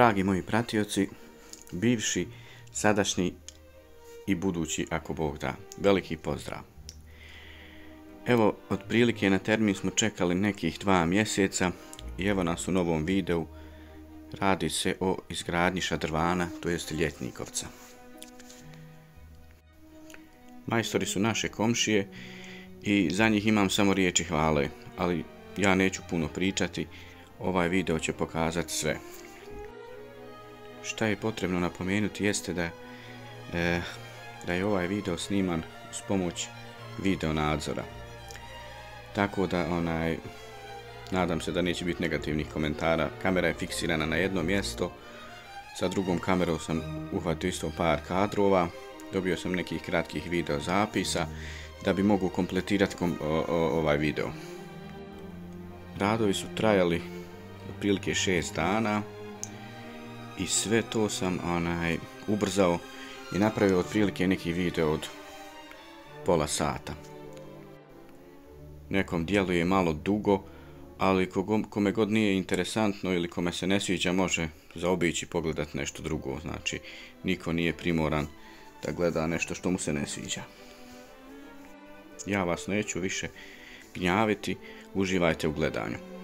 Dragi moji pratioci, bivši, sadašnji i budući, ako Bog da, veliki pozdrav. Evo, otprilike na termin smo čekali nekih dva mjeseca i evo nas u novom videu. Radi se o izgradnji šadrvana, to jest ljetnikovca. Majstori su naše komšije i za njih imam samo riječi hvale, ali ja neću puno pričati, ovaj video će pokazati sve. Šta je potrebno napomenuti jeste da, e, da je ovaj video sniman s pomoć video nadzora. Tako da onaj nadam se da neće biti negativnih komentara. Kamera je fiksirana na jedno mjesto. Sa drugom kamerom sam uhvatio isto par kadrova. Dobio sam nekih kratkih video zapisa da bi mogu kompletirati kom, o, o, ovaj video. Radovi su trajali otprilike 6 dana i sve to sam onaj ubrzao i napravio otprilike neki video od pola sata. Nekom dijelu je malo dugo, ali kome god nije interesantno ili kome se ne sviđa može zaobići pogledat nešto drugo. Znači, niko nije primoran da gleda nešto što mu se ne sviđa. Ja vas neću više gnjaviti, uživajte u gledanju.